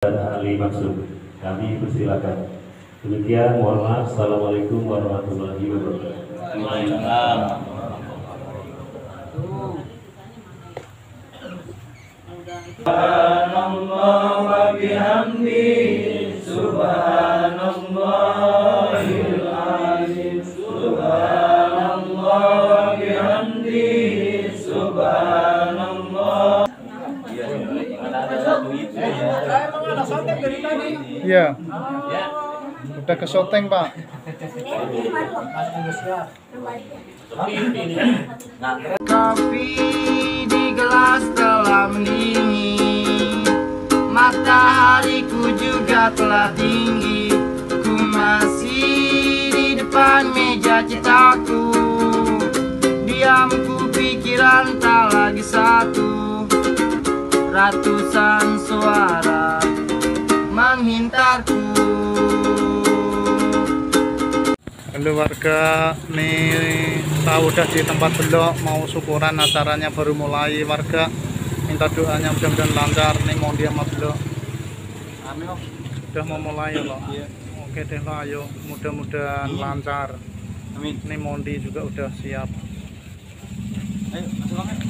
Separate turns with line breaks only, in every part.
dan ahli maksud. Kami persilakan. Demikian, mohon maaf. Assalamualaikum warahmatullahi wabarakatuh.
Subhanallah wa bihamdi Subhanallahil
Iya. Udah ke syuting, Pak.
Kopi di gelas telah mendingin Matahariku juga telah tinggi Ku masih di depan meja citaku Diamku pikiran tak lagi satu Ratusan suara menghintarku
Halo warga, nih tahu udah di tempat belok mau syukuran acaranya baru mulai. Warga minta doanya mudah-mudahan lancar. Nih mau dia sama belok. Udah mau mulai ya loh oke deh lo ayo mudah-mudahan lancar.
Amin.
Nih Mondi juga udah siap.
Ayo masuk
itu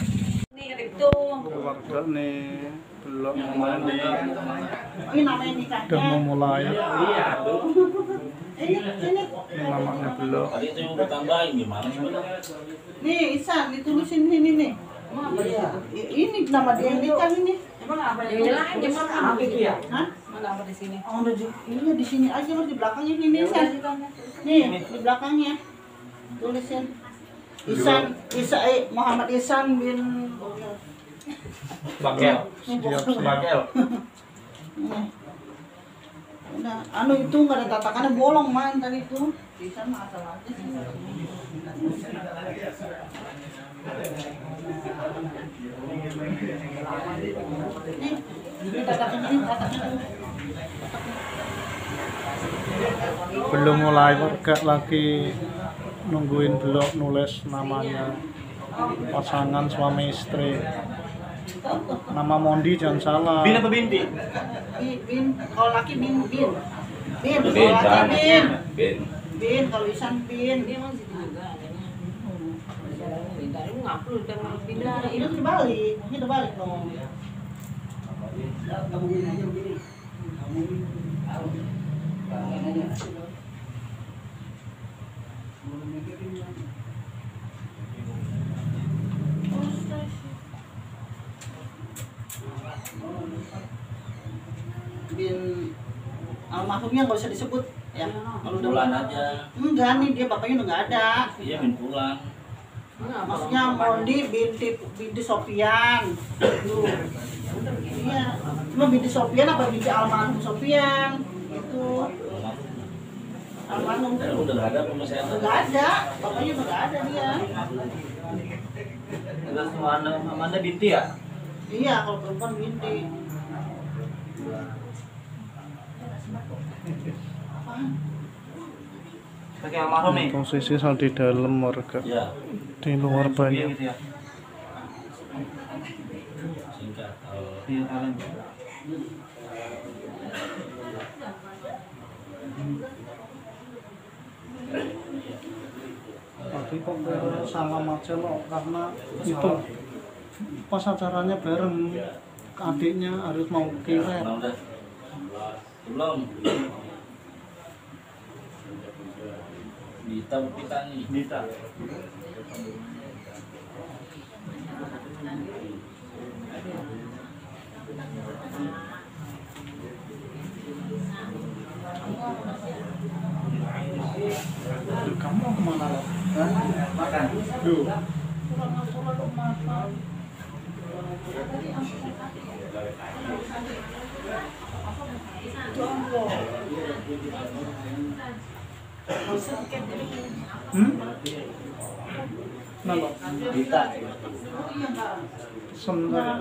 warga nih belok mau mandi
ini
udah mau mulai
ini ini
ini
gimana sih?
nih Isan ditulisin sini nih ini nama dia yang nikah ini
Emang apa ya? Apa di sini?
Oh, iya di sini aja di belakangnya ini Isan nih di belakangnya tulisin Isan Isa eh, Muhammad Isan bin
Bakel Bakel
Nih. Udah, anu itu nggak ada tatakannya bolong main tadi itu. Bisa mah asal aja sih. Nih, ini tatakan ini tatakan tuh.
belum mulai warga lagi nungguin belok nulis namanya pasangan suami istri nama Mondi jangan salah
Bin apa binti?
Bin, bin, kalau laki bin bin. Bin,
Bin,
kalau laki bin.
Bin.
Bin, kalau isan bin.
Dia emang situ juga adanya. Dari mau ngupload dan mau pindah
Ini
ini.
terbalik, ini terbalik dong. Bin almarhumnya nggak usah disebut ya. Kalau udah
Pulang aja.
enggak nih dia bapaknya udah nggak ada.
Iya min pulang.
Maksudnya Mondi binti binti Sofian. Itu. Iya. Cuma binti Sofian apa binti almarhum Sofian? Itu almarhum.
Ya udah nggak ada ada.
Nggak ada, bapaknya udah nggak ada dia.
Terus Amanda, Amanda binti ya?
Iya, kalau perempuan binti.
Pakai almarhum nih.
Posisi sal di dalam warga.
Ya
di luar
Iya
banyak.
gitu ya.
Singkat.
Iya kalian.
Tadi kok salam aja loh karena itu. pas acaranya bareng adiknya harus mau kiret
udah. Belum. Dita Pita nih.
Dita.
Duh, kamu mau ke mana loh
Makan.
Duh, hmm? Kenapa?
Dita
Sebentar.
Sampah.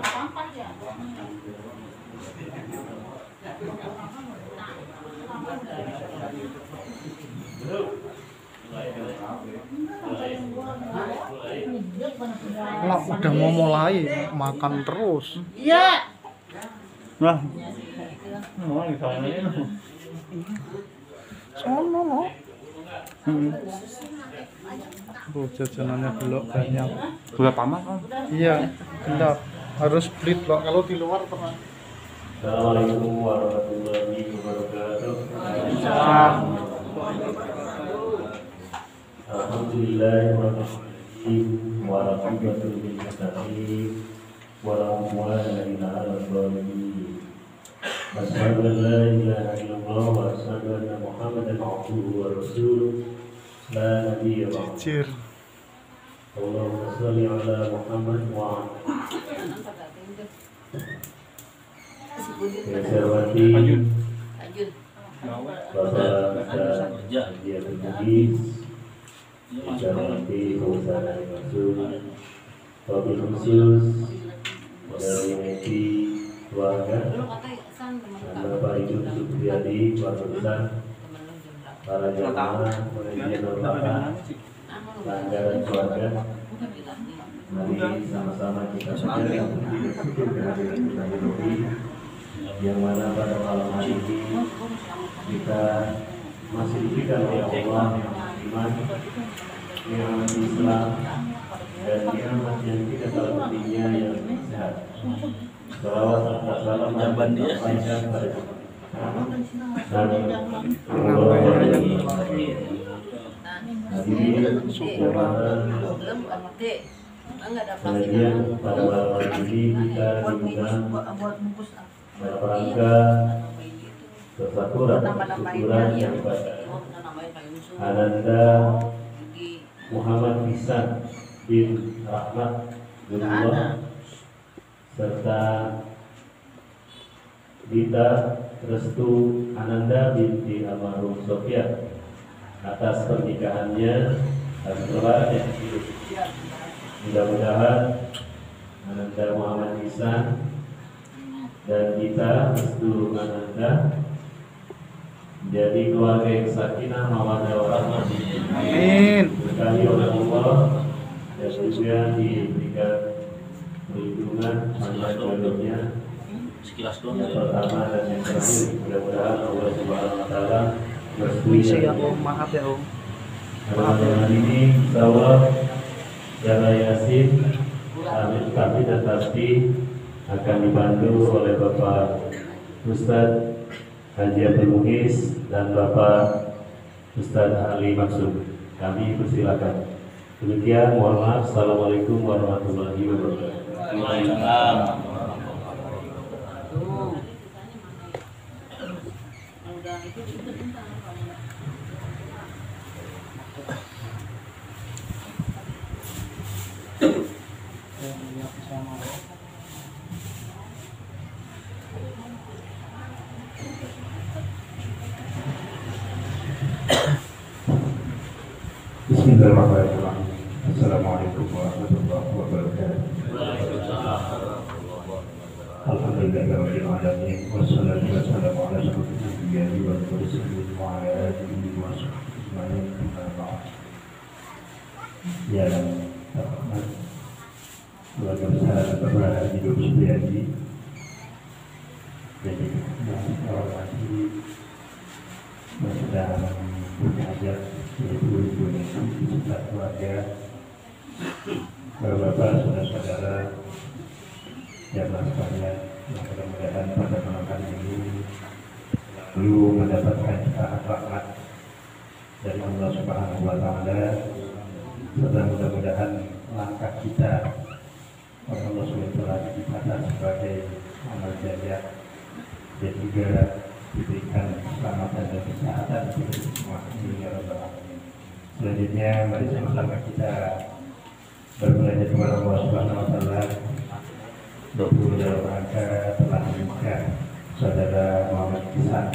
Lah, udah mau mulai makan terus.
Iya.
Nah, Sono no. Hmm. Oh, jajanannya belok banyak.
Gula panas kan?
Iya, benar. Harus beli blok kalau di luar pernah.
Assalamualaikum warahmatullahi wabarakatuh. Alhamdulillahirrahmanirrahim Warahmatullahi wabarakatuh Warahmatullahi wabarakatuh أشهد أن لا إله إلا الله وأشهد أن محمدا
عبده
ورسوله. لا نبي بعده. اللهم صل على محمد وعلى
Megawati
Bapak Dia Bugis Megawati Husana Rasul dan Bapak Ibu Supriyadi keluarga besar para jamaah pengajian ulama tangga dan keluarga. Mari sama-sama kita saja kehadiran kita yang mana pada malam hari ini kita masih diberikan oleh Allah iman nikmat Islam dan nikmat yang tidak kalah pentingnya yang sehat.
Jawaban dia.
Kemudian pada malam ini kita diundang syukuran yang Ananda Muhammad Ihsan bin Rahmat Nurullah serta Dita Restu Ananda binti Almarhum Sofia atas pernikahannya dan hidup. Mudah-mudahan Ananda Muhammad Ihsan dan kita Restu Ananda menjadi keluarga yang sakinah mawadah warahmah
Amin.
berkahi oleh Allah dan juga diberikan perlindungan manfaat jodohnya
Sekilas doang
yang
ya.
pertama dan yang terakhir mudah-mudahan Allah Subhanahu Wa Taala
ya Om, maaf ya Om.
malam ini insya Allah Jara Yasin Amin kami dan pasti akan dibantu oleh Bapak Ustadz Haji Abdul Mughis dan Bapak Ustadz Ali Maksud. Kami persilakan. Demikian, mohon maaf. Assalamualaikum warahmatullahi wabarakatuh.
Waalaikumsalam.
Supriyadi jadi yang saya hormati yang sedang berhajat yaitu ibu ibu beserta keluarga bapak-bapak saudara-saudara jamaah sekalian mudah-mudahan pada malam ini selalu mendapatkan curahan rahmat dari Allah Subhanahu wa taala. Serta mudah-mudahan langkah kita oleh Allah Subhanahu wa taala dicatat sebagai amal jariah dan juga diberikan keselamatan dan kesehatan kita semua rabbal alamin. Selanjutnya mari sama-sama kita berbelanja kepada Allah Subhanahu wa taala Dokter dalam rangka telah menikah saudara Muhammad Kisan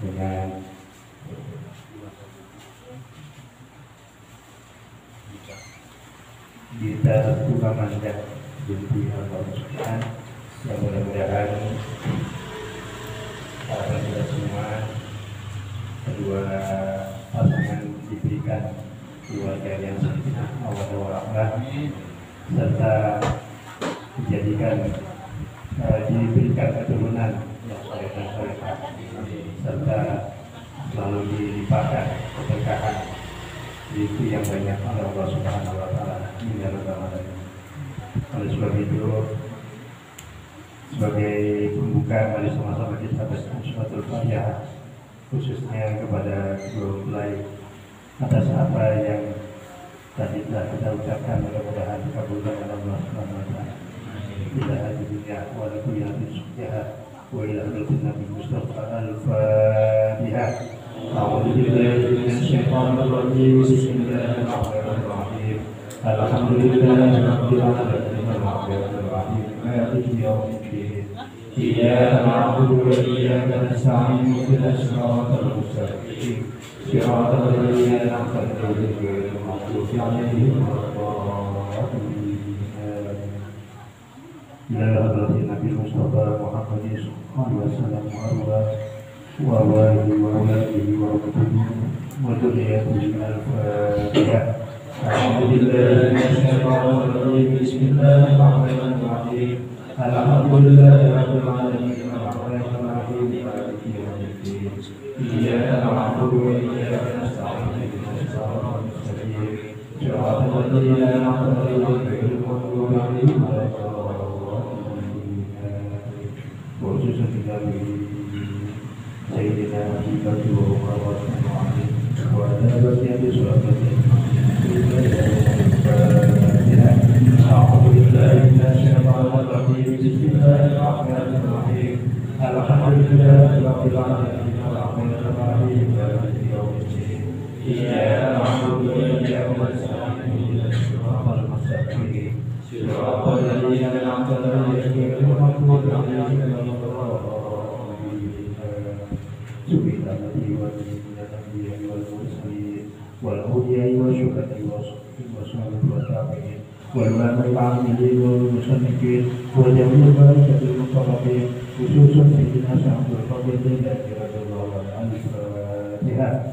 dengan Dita Tuka Manda binti Allah Subhan yang mudah-mudahan para kita semua kedua pasangan diberikan keluarga yang sakinah Allah warahmah serta dijadikan eh, diberikan keturunan yang soleh
serta selalu dilimpahkan keberkahan itu yang banyak oleh Allah Subhanahu wa taala ya rabbal alamin. Oleh sebab itu sebagai pembuka mari sama-sama kita baca suatu khususnya kepada kedua mempelai atas apa yang فإلا تدوت كان لها بقبول على الله سبحانه وتعالى إلى هذه الدنيا ولكلها بسحتها وإلى أمرتنا بالمستقبل الفاتحة أعوذ بالله من الشيطان الرجيم بسم الله الرحمن الرحيم الحمد لله رب العالمين. الرحمن الرحيم مالك يوم الدين إياك نعبد وإياك نستعين اهدنا الصراط المستقيم صراط الذين أنعمت عليهم غير المغضوب عليهم إلى حضرة النبي المصطفى محمد صلى الله عليه وسلم وأرواح وأرواحه وأولاده وربته وذريته الفاتحة أعوذ بالله من الشيطان الرجيم بسم الله الرحمن الرحيم الحمد لله رب العالمين إياك نعبد وإياك نستعين صراط المستقيم صراط الذين أنعمت عليهم غير المغضوب عليهم ولا خصوصا كتابه سيدنا حبيبة وعمر وعثمان وعلي وعلى بني أبي سعدة أعوذ بالله من الشيطان الرجيم بسم الله الرحمن الرحيم الحمد لله رب العالمين. والأولياء والشهداء والصالحين والصالحين والتابعين والعلماء العاملين والمصنفين وجميع الملائكة المقربين خصوصا سيدنا سعد الفضيل الذي رضي الله عنه الفاتحة أعوذ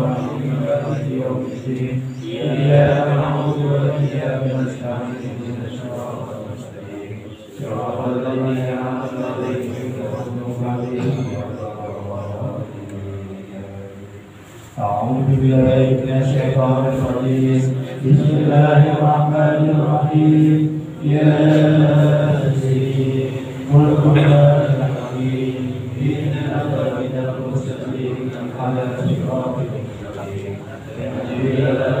أعوذ بالله من الشيطان الرجيم بسم الله الرحمن الرحيم ياسين والقرآن الحكيم إنك لمن المرسلين على صراط مستقيم
Amen.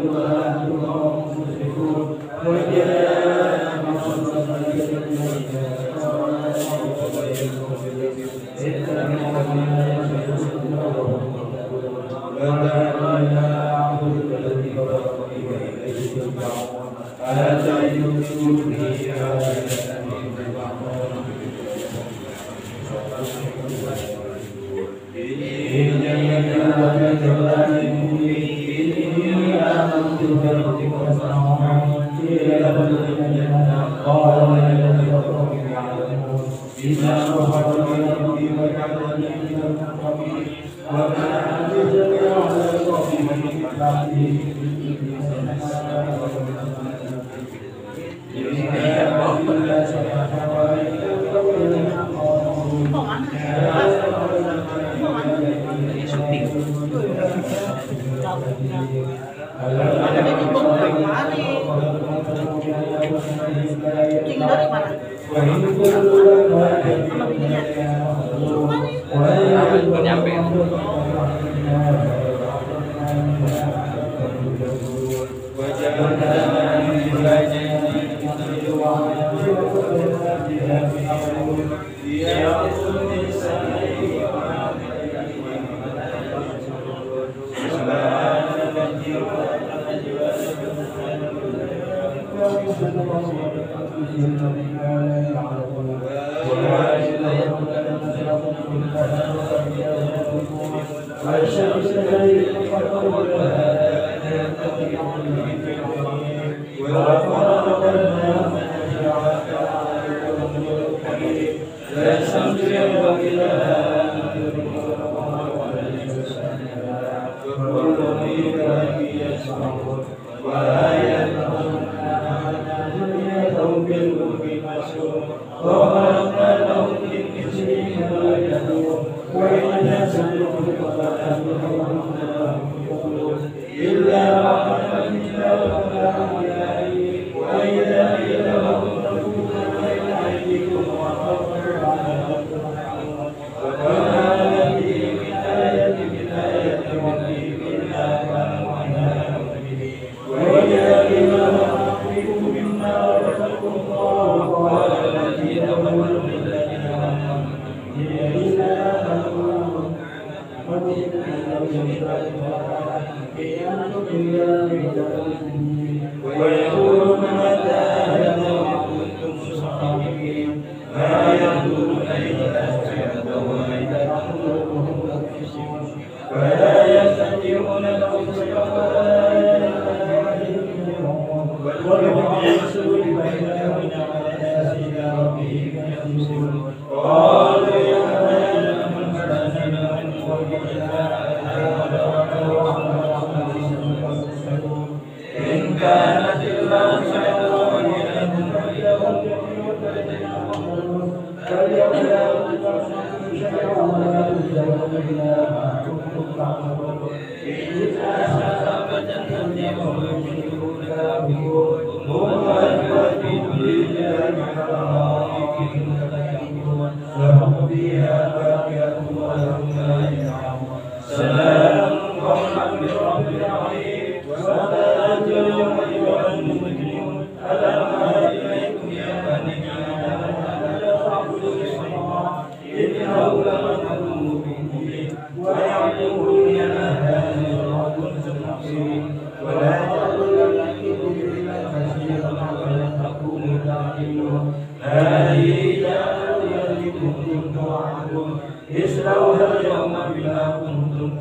ويقولون متى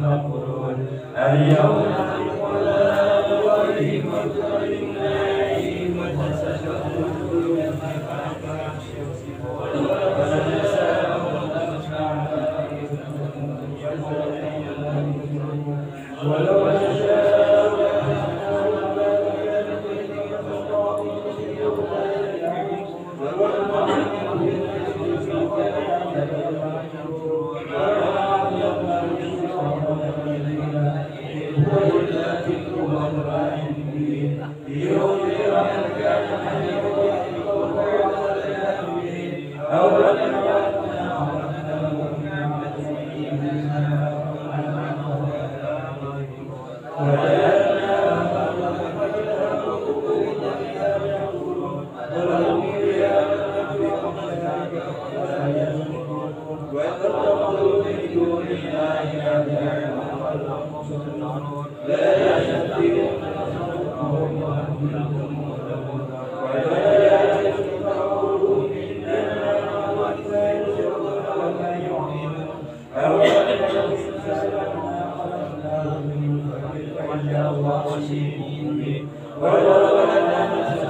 تقول
اليوم جواشي مني ولا ولا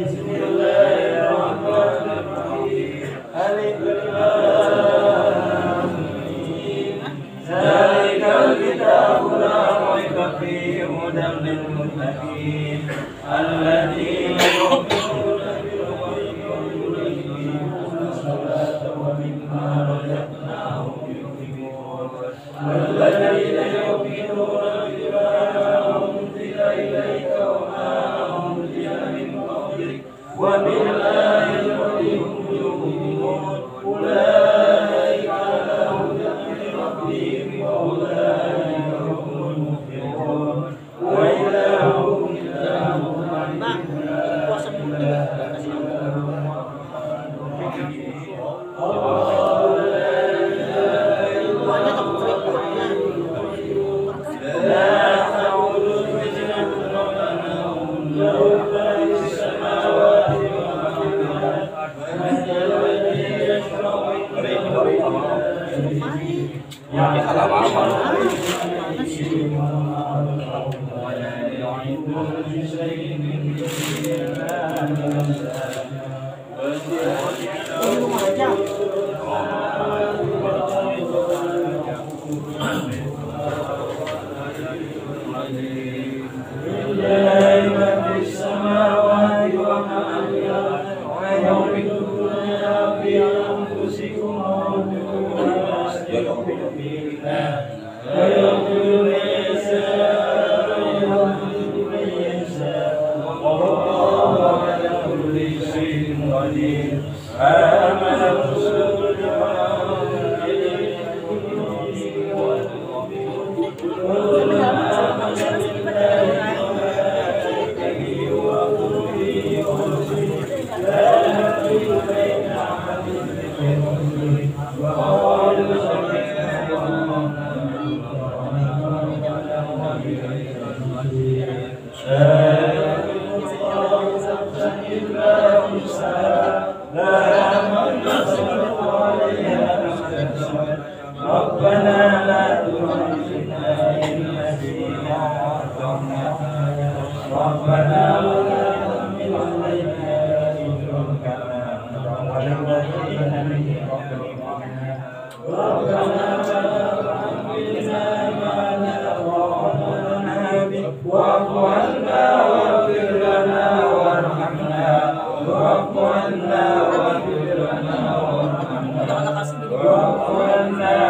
দিয়েছে وسلم Lord, one.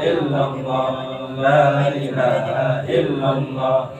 Illallah La ilaha illallah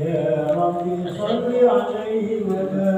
يا
رب صل عليه وبارك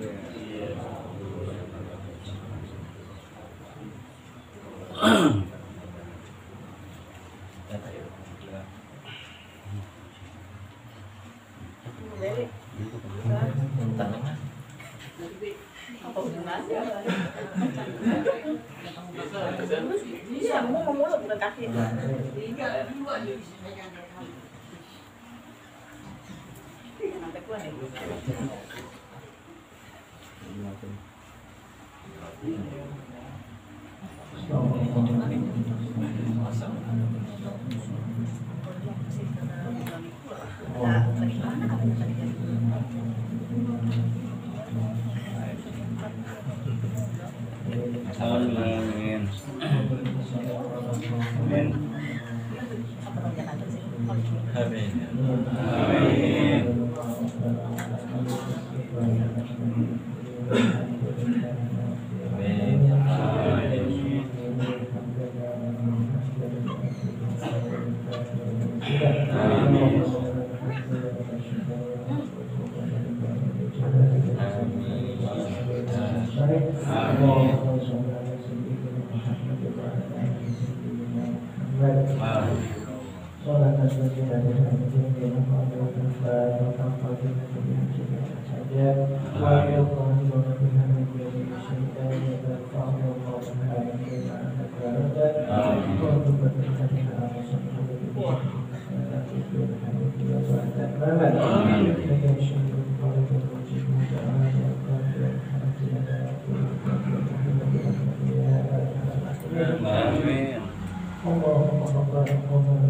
Yeah. Iya. Amin sholat sebagai dari orang yang Allahumma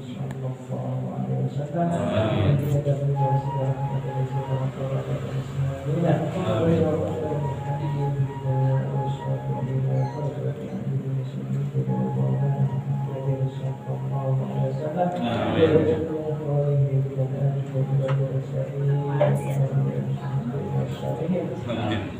Sallallahu Alaihi Wasallam. Amin.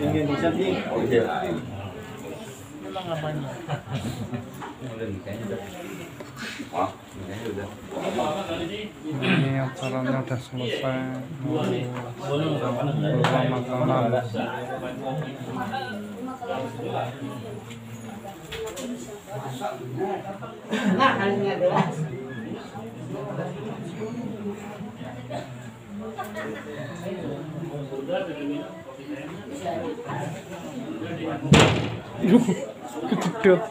ini na.
ini selesai. Mau bawa makanan
Nah,
Yuh, kejedot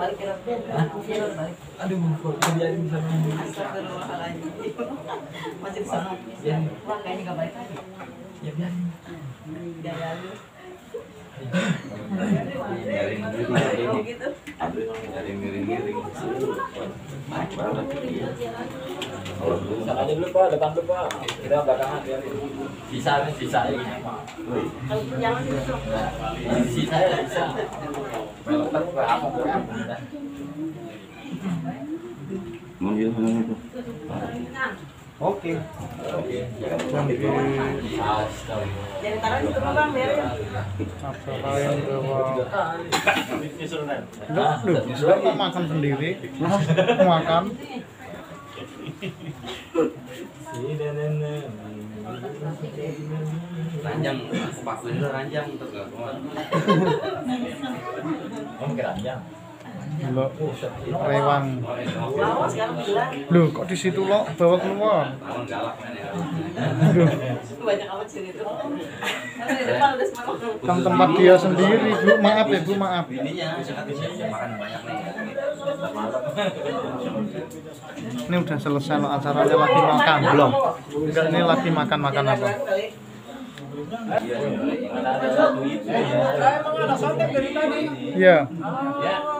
Balik.
Aduh, kejadian bisa.
Masih sana. Wah, kayaknya nggak balik lagi.
Ya biarin.
Kayak gitu.
Garing miring-miring.
Bisa aja dulu pak, depan dulu pak. Kita belakangan biarin. Bisa nih, bisa ini pak.
Kalau jangan gitu.
Bisa ya, bisa. Depan pak, apa
oke.
Astaga.
Jadi taruh di bang,
bawa makan sendiri. Makan.
Ranjang, aku pakuin dulu ranjang untuk gak kuat.
Oh, mikir
lo rewang.
Bawa sekarang bilang.
loh kok di situ lo bawa keluar. Kan tempat dia sendiri bu. Maaf ya bu maaf. Ini udah selesai lo acaranya lagi makan belum. Ini lagi makan makan apa?
Iya,
Mana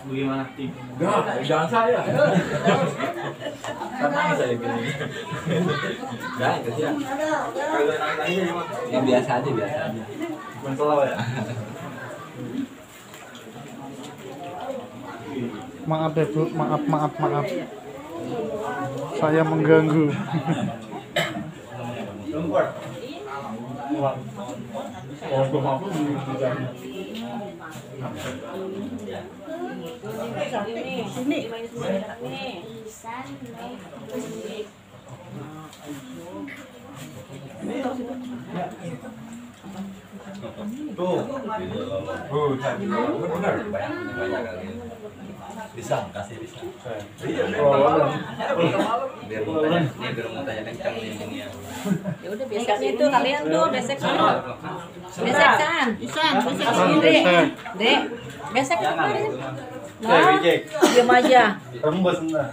Bagaimana? Enggak, jangan saya. Kan nangis saya gini. Enggak, itu sih. Ya biasa aja, biasa aja. Bukan selalu ya.
maaf ya bu maaf maaf maaf saya mengganggu
Ini, sini. Nih.
Tuh. Tuh. Benar.
banyak kali
Bisa, kasih bisa.
iya biar biar mau tanya nih biar mau tanya kencang nih ini ya
Ya udah itu kalian tuh besek sana. Besek san.
Isan, besek
San,
sini.
besek.
Dek, besek apa Nah, diam aja.
Rembes nah.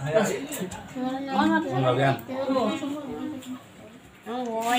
Mana? Oh,